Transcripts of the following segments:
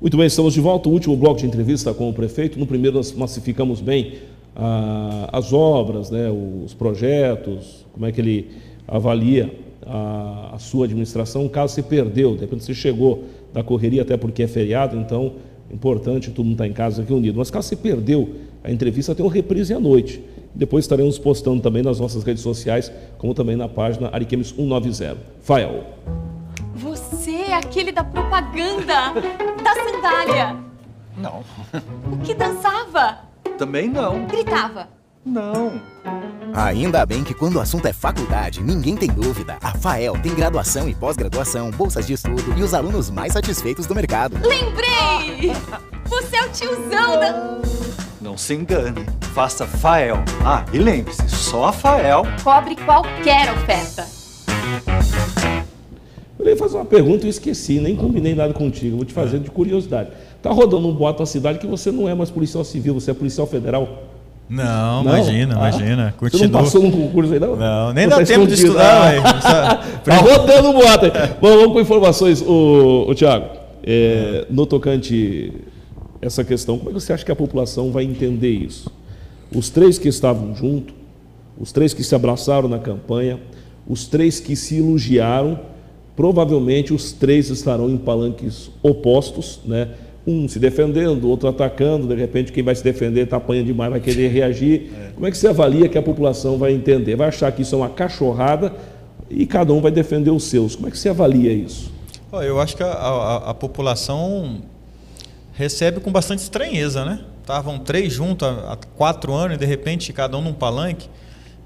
Muito bem, estamos de volta. O último bloco de entrevista com o prefeito. No primeiro, nós massificamos bem ah, as obras, né, os projetos, como é que ele avalia a, a, sua administração. Caso você perdeu, de repente você chegou da correria, até porque é feriado, então importante todo mundo estar em casa aqui unido. Mas caso você perdeu a entrevista, tem uma reprise à noite. Depois estaremos postando também nas nossas redes sociais, como também na página Ariquemes 190. Fael. É aquele da propaganda, da sandália. Não. O que dançava? Também não. Gritava. Não. Ainda bem que quando o assunto é faculdade, ninguém tem dúvida. A FAEL tem graduação e pós-graduação, bolsas de estudo e os alunos mais satisfeitos do mercado. Lembrei! Você é o tiozão da... Não se engane. Faça FAEL. Ah, e lembre-se, só a FAEL... Cobre qualquer oferta. Eu ia fazer uma pergunta e esqueci, nem combinei nada contigo. Vou te fazer de curiosidade. Tá rodando um boato na cidade que você não é mais policial civil, você é policial federal. Não, não? imagina, ah, imagina. Continua. Você não passou num concurso aí, não? Não, nem dá tá tempo de estudar, velho. tá rodando um boato aí. Bom, vamos com informações, o, o Tiago. É, no tocante essa questão, como é que você acha que a população vai entender isso? Os três que estavam juntos, os três que se abraçaram na campanha, os três que se elogiaram, provavelmente os três estarão em palanques opostos, né? um se defendendo, outro atacando, de repente quem vai se defender está apanhando demais, vai querer reagir. É. Como é que você avalia que a população vai entender? Vai achar que isso é uma cachorrada e cada um vai defender os seus. Como é que você avalia isso? Eu acho que a, a, a população recebe com bastante estranheza, né? Estavam três juntos há, há quatro anos e de repente cada um num palanque.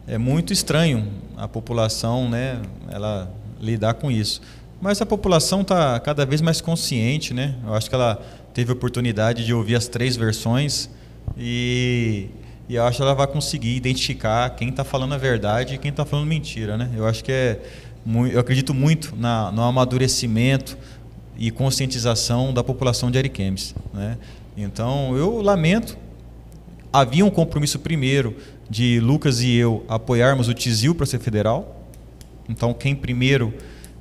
É muito estranho a população, né? Ela lidar com isso. Mas a população está cada vez mais consciente, né? Eu acho que ela teve a oportunidade de ouvir as três versões e, e eu acho que ela vai conseguir identificar quem está falando a verdade e quem está falando mentira, né? Eu acho que é eu acredito muito na, no amadurecimento e conscientização da população de Ariquemes, né? Então eu lamento havia um compromisso primeiro de Lucas e eu apoiarmos o Tizil para ser federal. Então quem primeiro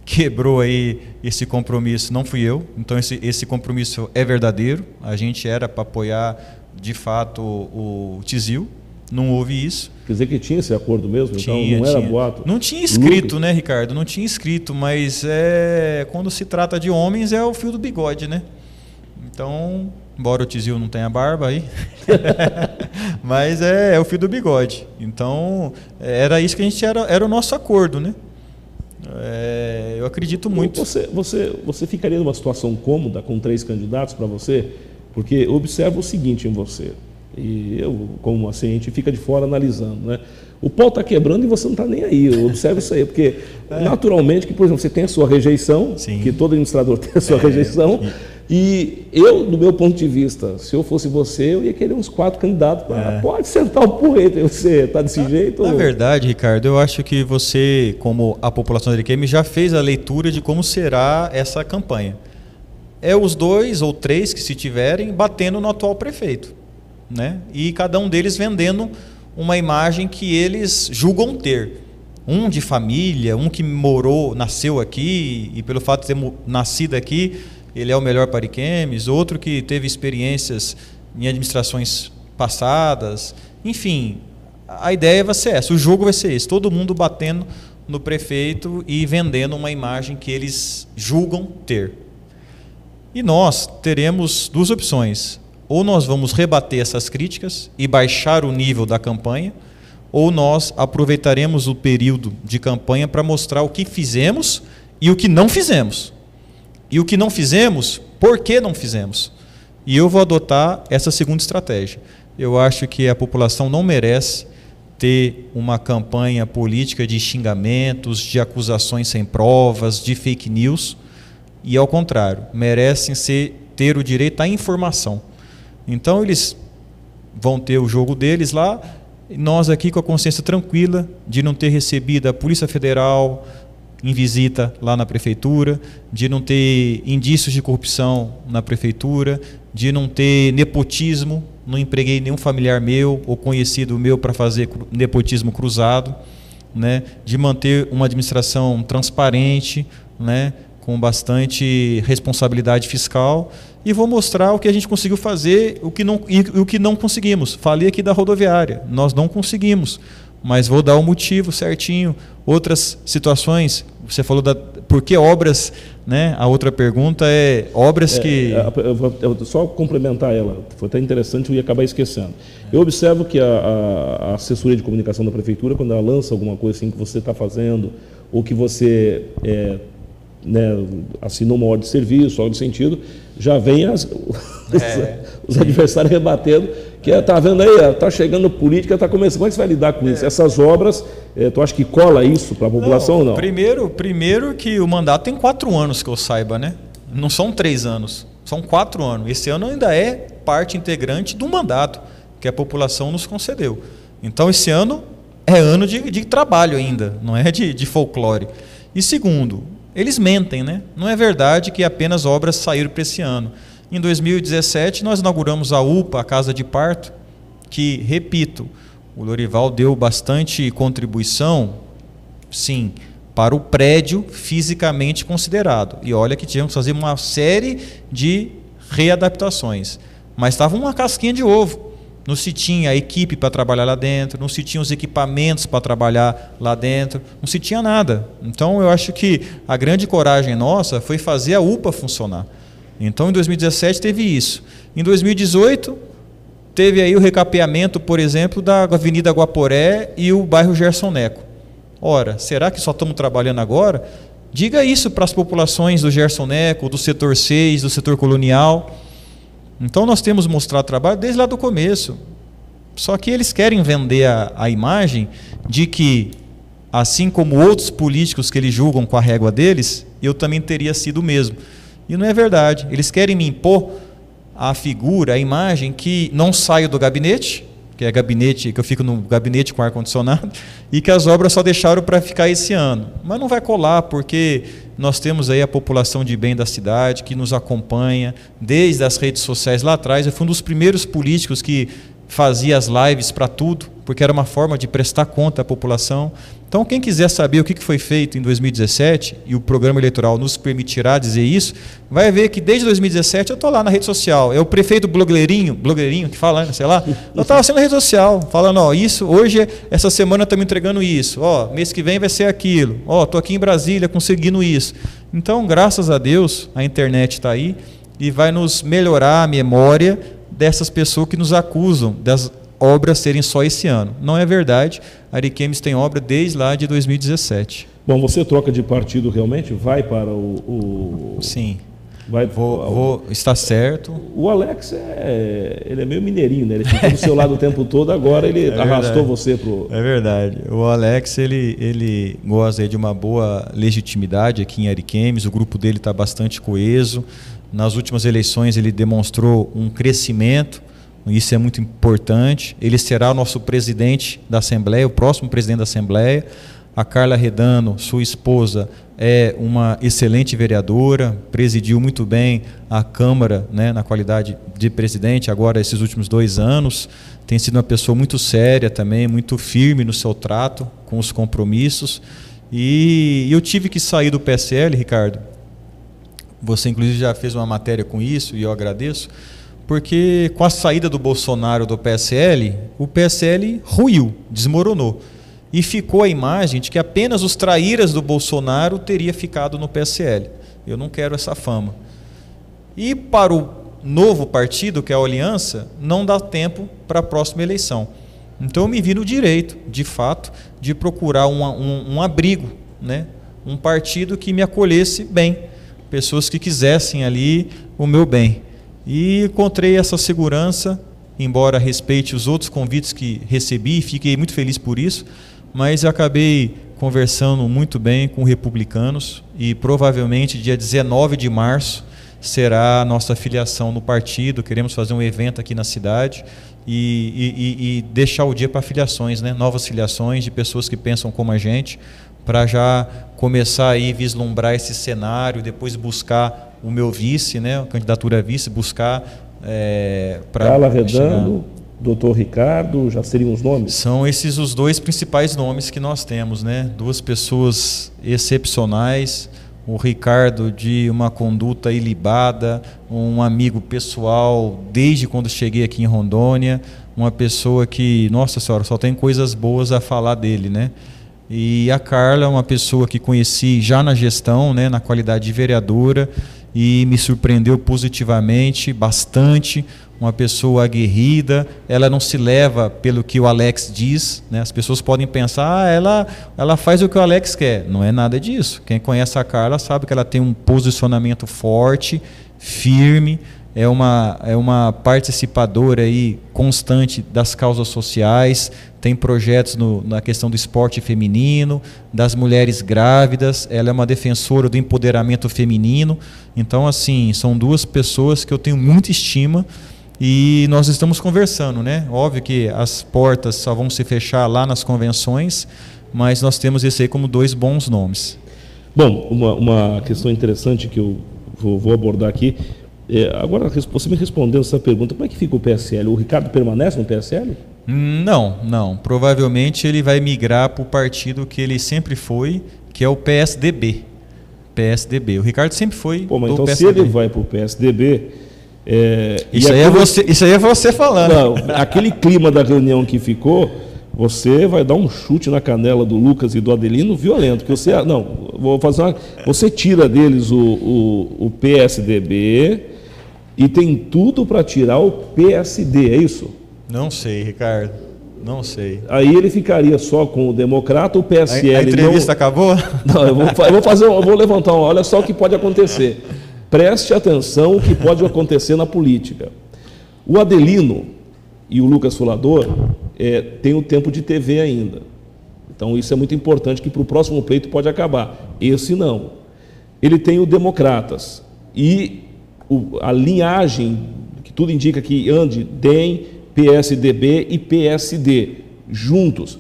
quebrou aí esse compromisso não fui eu. Então esse, esse compromisso é verdadeiro. A gente era para apoiar de fato o, o Tizil. Não houve isso. Quer dizer que tinha esse acordo mesmo? Então tinha, então não era boato? Não tinha escrito, né, Ricardo? Não tinha escrito, mas é quando se trata de homens é o fio do bigode, né? Então, embora o Tizil não tenha barba aí, mas é, é, o fio do bigode. Então, era isso que a gente era, era o nosso acordo, né? É, eu acredito muito. Você, você, você ficaria numa situação cômoda com três candidatos para você? Porque observa o seguinte em você, e eu, como assim, a gente fica de fora analisando, né? O pau está quebrando e você não está nem aí. Observe isso aí, porque é. naturalmente que, por exemplo, você tem a sua rejeição, Sim. que todo administrador tem a sua é. rejeição, e eu, do meu ponto de vista, se eu fosse você, eu ia querer uns quatro candidatos. É. Pode sentar o porrete, você está desse na, jeito? Na ou... verdade, Ricardo, eu acho que você, como a população de Ariquemes, já fez a leitura de como será essa campanha. É os dois ou três que se tiverem batendo no atual prefeito. Né? E cada um deles vendendo uma imagem que eles julgam ter. Um de família, um que morou, nasceu aqui e pelo fato de ter nascido aqui, ele é o melhor para Ariquemes, outro que teve experiências em administrações passadas. Enfim, a ideia vai ser essa, o jogo vai ser esse, todo mundo batendo no prefeito e vendendo uma imagem que eles julgam ter. E nós teremos duas opções. Ou nós vamos rebater essas críticas e baixar o nível da campanha, ou nós aproveitaremos o período de campanha para mostrar o que fizemos e o que não fizemos. E o que não fizemos, por que não fizemos? E eu vou adotar essa segunda estratégia. Eu acho que a população não merece ter uma campanha política de xingamentos, de acusações sem provas, de fake news, e ao contrário, merecem ser, ter o direito à informação. Então eles vão ter o jogo deles lá, nós aqui com a consciência tranquila de não ter recebido a Polícia Federal, em visita lá na prefeitura, de não ter indícios de corrupção na prefeitura, de não ter nepotismo, não empreguei nenhum familiar meu ou conhecido meu para fazer nepotismo cruzado, né? de manter uma administração transparente, né? com bastante responsabilidade fiscal e vou mostrar o que a gente conseguiu fazer o que não, e o que não conseguimos. Falei aqui da rodoviária, nós não conseguimos, mas vou dar o motivo certinho. Outras situações, você falou da por que obras, né? A outra pergunta é obras É, que é, eu vou- eu vou só complementar ela, foi até interessante, eu ia acabar esquecendo. Eu observo que a, a- a assessoria de comunicação da prefeitura, quando ela lança alguma coisa assim que você está fazendo, ou que você é, né, assinou uma ordem de serviço, algo de sentido, já vem as- os, os adversários rebatendo, que está vendo aí, está chegando política, está começando. Como é que você vai lidar com isso? Essas obras, é, tu acha que cola isso para a população ou não? Primeiro, primeiro que o mandato tem quatro anos que eu saiba, né? Não são três anos, são quatro anos. Esse ano ainda é parte integrante do mandato que a população nos concedeu. Então esse ano é ano de, de trabalho ainda, não é de, de folclore. E segundo, eles mentem, né? Não é verdade que apenas obras saíram para esse ano. Em 2017 nós inauguramos a UPA, a Casa de Parto, que, repito, o Lorival deu bastante contribuição, sim, para o prédio fisicamente considerado. E olha que tivemos que fazer uma série de readaptações. Mas estava uma casquinha de ovo. Não se tinha a equipe para trabalhar lá dentro, não se tinha os equipamentos para trabalhar lá dentro, não se tinha nada. Então eu acho que a grande coragem nossa foi fazer a UPA funcionar. Então em 2017 teve isso. Em 2018 teve aí o recapeamento, por exemplo, da Avenida Guaporé e o bairro Gerson Neco. Ora, será que só estamos trabalhando agora? Diga isso para as populações do Gerson Neco, do setor 6, do setor colonial. Então nós temos mostrado trabalho desde lá do começo. Só que eles querem vender a, a imagem de que, assim como outros políticos que eles julgam com a régua deles, eu também teria sido o mesmo. E não é verdade. Eles querem me impor a figura, a imagem que não saio do gabinete, que é gabinete, que eu fico no gabinete com ar-condicionado, e que as obras só deixaram para ficar esse ano. Mas não vai colar, porque nós temos aí a população de bem da cidade que nos acompanha desde as redes sociais lá atrás. Eu fui um dos primeiros políticos que fazia as lives para tudo, porque era uma forma de prestar conta à população. Então, quem quiser saber o que foi feito em 2017, e o programa eleitoral nos permitirá dizer isso, vai ver que desde 2017 eu estou lá na rede social. É o prefeito blogueirinho, blogueirinho que fala, né, sei lá. Eu estava sendo na rede social, falando, ó, isso, hoje, essa semana estamos entregando isso, ó, mês que vem vai ser aquilo, ó, estou aqui em Brasília conseguindo isso. Então, graças a Deus, a internet está aí e vai nos melhorar a memória dessas pessoas que nos acusam das obras serem só esse ano. Não é verdade. A Ariquemes tem obra desde lá de 2017. Bom, você troca de partido realmente? Vai para o. o Sim. vai, Vou, vou está certo. O Alex é, ele é meio mineirinho, né? Ele ficou do seu lado o tempo todo, agora ele É arrastou verdade. você pro. É verdade. O Alex ele, ele goza de uma boa legitimidade aqui em Ariquemes. O grupo dele está bastante coeso. Nas últimas eleições ele demonstrou um crescimento. Isso é muito importante. Ele será o nosso presidente da Assembleia, o próximo presidente da Assembleia. A Carla Redano, sua esposa, é uma excelente vereadora, presidiu muito bem a Câmara né, na qualidade de presidente, agora esses últimos dois anos. Tem sido uma pessoa muito séria também, muito firme no seu trato com os compromissos. E eu tive que sair do PSL, Ricardo. Você, inclusive, já fez uma matéria com isso e eu agradeço porque com a saída do Bolsonaro do PSL, o PSL ruiu, desmoronou. E ficou a imagem de que apenas os traíras do Bolsonaro teria ficado no PSL. Eu não quero essa fama. E para o novo partido, que é a Aliança, não dá tempo para a próxima eleição. Então eu me vi no direito, de fato, de procurar um, um, um abrigo, né? um partido que me acolhesse bem, pessoas que quisessem ali o meu bem. E encontrei essa segurança, embora respeite os outros convites que recebi, e fiquei muito feliz por isso, mas acabei conversando muito bem com republicanos e provavelmente dia 19 de março será a nossa filiação no partido. Queremos fazer um evento aqui na cidade e, e, e deixar o dia para filiações, né? novas filiações de pessoas que pensam como a gente, para já começar aí vislumbrar esse cenário, depois buscar o meu vice, né, a candidatura a vice, buscar é, para Carla Redando, doutor Ricardo, já seriam os nomes? São esses os dois principais nomes que nós temos, né? Duas pessoas excepcionais, o Ricardo de uma conduta ilibada, um amigo pessoal desde quando cheguei aqui em Rondônia, uma pessoa que, nossa senhora, só tem coisas boas a falar dele, né? E a Carla, uma pessoa que conheci já na gestão, né, na qualidade de vereadora, e me surpreendeu positivamente, bastante. Uma pessoa aguerrida, ela não se leva pelo que o Alex diz. Né? As pessoas podem pensar, ah, ela, ela faz o que o Alex quer. Não é nada disso. Quem conhece a Carla sabe que ela tem um posicionamento forte, firme, é uma, é uma participadora aí constante das causas sociais, tem projetos no, na questão do esporte feminino, das mulheres grávidas, ela é uma defensora do empoderamento feminino. Então, assim, são duas pessoas que eu tenho muita estima e nós estamos conversando, né? Óbvio que as portas só vão se fechar lá nas convenções, mas nós temos esse aí como dois bons nomes. Bom, uma, uma questão interessante que eu vou, vou abordar aqui é, agora, você me respondendo essa pergunta, como é que fica o PSL? O Ricardo permanece no PSL? Não, não. Provavelmente ele vai migrar para o partido que ele sempre foi, que é o PSDB. PSDB. O Ricardo sempre foi. Pô, mas então PSDB. se ele vai para o PSDB. É, isso, aí é aquele... é você, isso aí é você falando. Não, aquele clima da reunião que ficou, você vai dar um chute na canela do Lucas e do Adelino violento. Que você, não, vou fazer uma, você tira deles o, o, o PSDB e tem tudo para tirar o PSD, é isso? Não sei, Ricardo. Não sei. Aí ele ficaria só com o democrata, o PSL. A, a entrevista não... acabou? Não, eu vou, eu vou fazer, eu vou levantar uma. Olha só o que pode acontecer. Preste atenção o que pode acontecer na política. O Adelino e o Lucas Fulador é, têm o tempo de TV ainda. Então isso é muito importante que para o próximo pleito pode acabar. Esse não. Ele tem o Democratas. E o, a linhagem, que tudo indica que ande DEM, PSDB e PSD, juntos,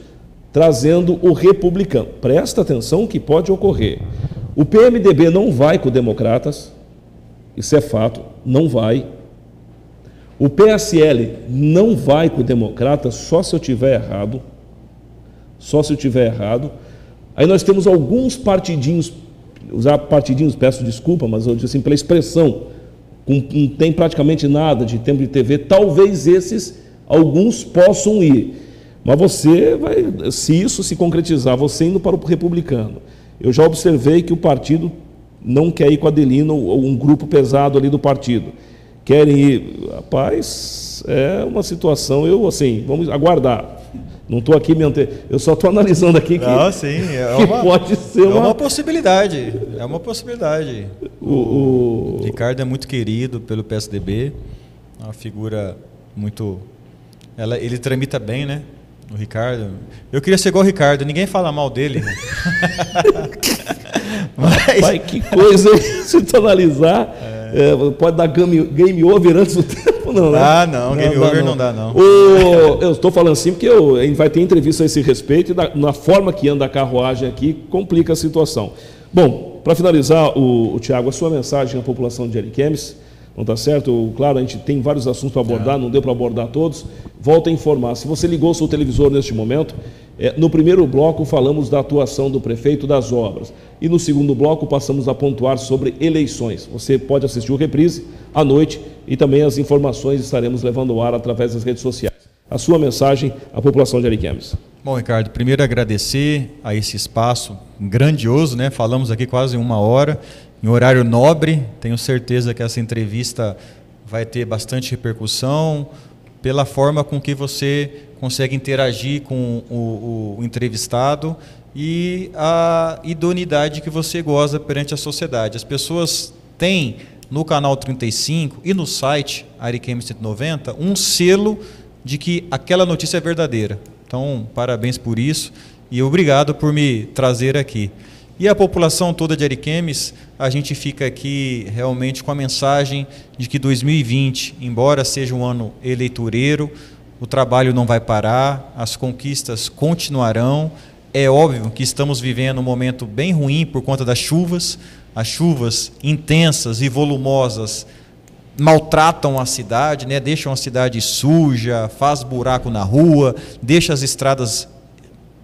trazendo o republicano. Presta atenção que pode ocorrer. O PMDB não vai com Democratas, isso é fato, não vai. O PSL não vai com Democratas, só se eu tiver errado. Só se eu tiver errado. Aí nós temos alguns partidinhos, usar partidinhos, peço desculpa, mas eu disse assim, pela expressão, não tem praticamente nada de tempo de TV, talvez esses, alguns possam ir. Mas você vai, se isso se concretizar, você indo para o republicano. Eu já observei que o partido não quer ir com a Adelino ou um grupo pesado ali do partido. Querem ir. Rapaz, é uma situação, eu assim, vamos aguardar. Não estou aqui me ante... Eu só estou analisando aqui que, Não, sim, é que uma, pode ser é uma... uma possibilidade. É uma possibilidade. O, o... Ricardo é muito querido pelo PSDB, uma figura muito. Ela, ele tramita bem, né? O Ricardo. Eu queria ser igual o Ricardo, ninguém fala mal dele. Mas... Pai, que coisa? Se tu analisar, é. É, pode dar game, game over antes do tempo não, né? Ah, não, game over não. não dá, não. O, eu estou falando assim porque eu, a gente vai ter entrevista a esse respeito e na, na forma que anda a carruagem aqui complica a situação. Bom, para finalizar, o, o Tiago, a sua mensagem à população de Ariquemes, não está certo? Claro, a gente tem vários assuntos para abordar, é. não deu para abordar todos. Volta a informar. Se você ligou o seu televisor neste momento, no primeiro bloco falamos da atuação do prefeito das obras. E no segundo bloco passamos a pontuar sobre eleições. Você pode assistir o reprise à noite e também as informações estaremos levando ao ar através das redes sociais. A sua mensagem à população de Ariquemes. Bom, Ricardo, primeiro agradecer a esse espaço grandioso, né? Falamos aqui quase uma hora, em horário nobre. Tenho certeza que essa entrevista vai ter bastante repercussão pela forma com que você consegue interagir com o, o entrevistado e a idoneidade que você goza perante a sociedade. As pessoas têm no canal 35 e no site Ariquemes 190 um selo de que aquela notícia é verdadeira. Então, parabéns por isso e obrigado por me trazer aqui. E a população toda de Ariquemes, a gente fica aqui realmente com a mensagem de que 2020, embora seja um ano eleitoreiro, o trabalho não vai parar, as conquistas continuarão. É óbvio que estamos vivendo um momento bem ruim por conta das chuvas, as chuvas intensas e volumosas maltratam a cidade, né? deixam a cidade suja, faz buraco na rua, deixa as estradas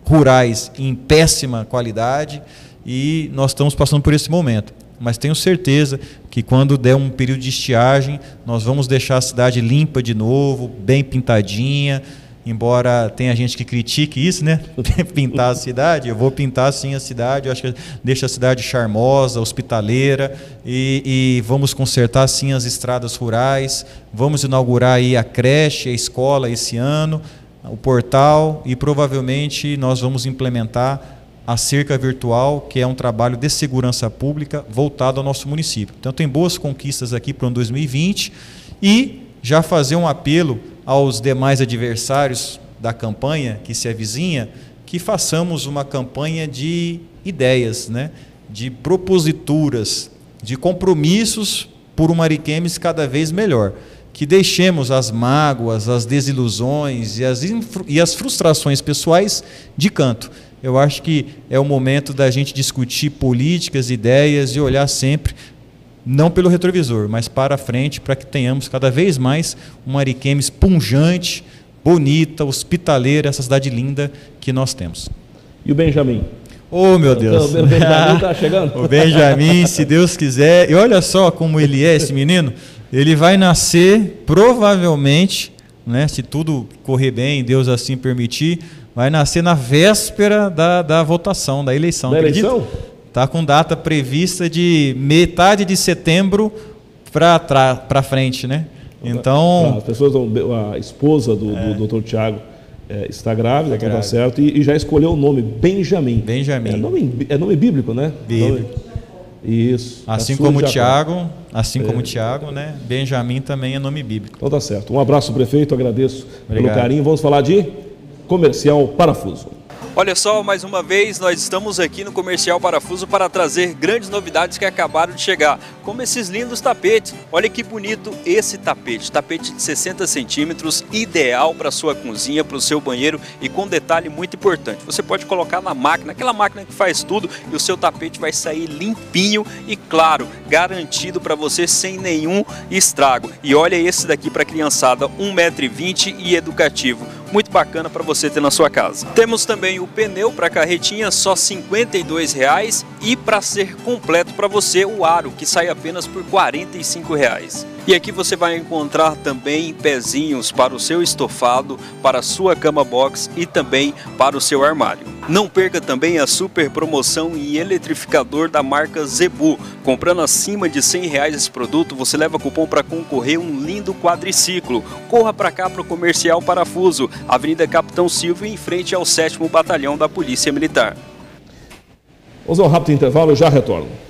rurais em péssima qualidade e nós estamos passando por esse momento. Mas tenho certeza que quando der um período de estiagem, nós vamos deixar a cidade limpa de novo, bem pintadinha. Embora tenha gente que critique isso, né? pintar a cidade, eu vou pintar sim a cidade. Eu acho que deixa a cidade charmosa, hospitaleira e, e vamos consertar sim as estradas rurais. Vamos inaugurar aí a creche, a escola esse ano, o portal e provavelmente nós vamos implementar a cerca virtual, que é um trabalho de segurança pública voltado ao nosso município. Então, tem boas conquistas aqui para o ano 2020 e já fazer um apelo aos demais adversários da campanha que se avizinha, que façamos uma campanha de ideias, né? de proposituras, de compromissos por uma Ariquemes cada vez melhor. Que deixemos as mágoas, as desilusões e as, e as frustrações pessoais de canto eu acho que é o momento da gente discutir políticas, ideias e olhar sempre não pelo retrovisor, mas para frente, para que tenhamos cada vez mais uma Ariquemes punjante, bonita, hospitaleira, essa cidade linda que nós temos. E o Benjamin? Oh, meu Deus. O Benjamin está chegando? o Benjamin, se Deus quiser. E olha só como ele é, esse menino. Ele vai nascer, provavelmente, né, se tudo correr bem, Deus assim permitir, vai nascer na véspera da, da votação, da eleição. Da eleição? Está com data prevista de metade de setembro para frente, né? Então. As pessoas, a esposa do, é. do Dr. Tiago é, está grávida, está tá certo, e, e, já escolheu o nome Benjamin. Benjamin. É nome, é nome bíblico, né? Bíblico. Isso. Assim como Tiago, assim é. como Tiago, né? Benjamin também é nome bíblico. Então tá certo. Um abraço, prefeito, agradeço Obrigado. pelo carinho. Vamos falar de Comercial Parafuso. Olha só, mais uma vez nós estamos aqui no Comercial Parafuso para trazer grandes novidades que acabaram de chegar, como esses lindos tapetes. Olha que bonito esse tapete, tapete de 60 centímetros, ideal para sua cozinha, para o seu banheiro e com detalhe muito importante, você pode colocar na máquina, aquela máquina que faz tudo e o seu tapete vai sair limpinho e claro, garantido para você sem nenhum estrago. E olha esse daqui para criançada, 1,20m e educativo muito bacana para você ter na sua casa. Temos também o pneu para carretinha só R$ 52,00 e para ser completo para você o aro que sai apenas por R$ 45,00. E aqui você vai encontrar também pezinhos para o seu estofado, para a sua cama box e também para o seu armário. Não perca também a super promoção em eletrificador da marca Zebu. Comprando acima de 100 reais esse produto, você leva cupom para concorrer um lindo quadriciclo. Corra para cá para o Comercial Parafuso, Avenida Capitão Silvio, em frente ao 7 Batalhão da Polícia Militar. Vamos ao rápido intervalo, já retorno.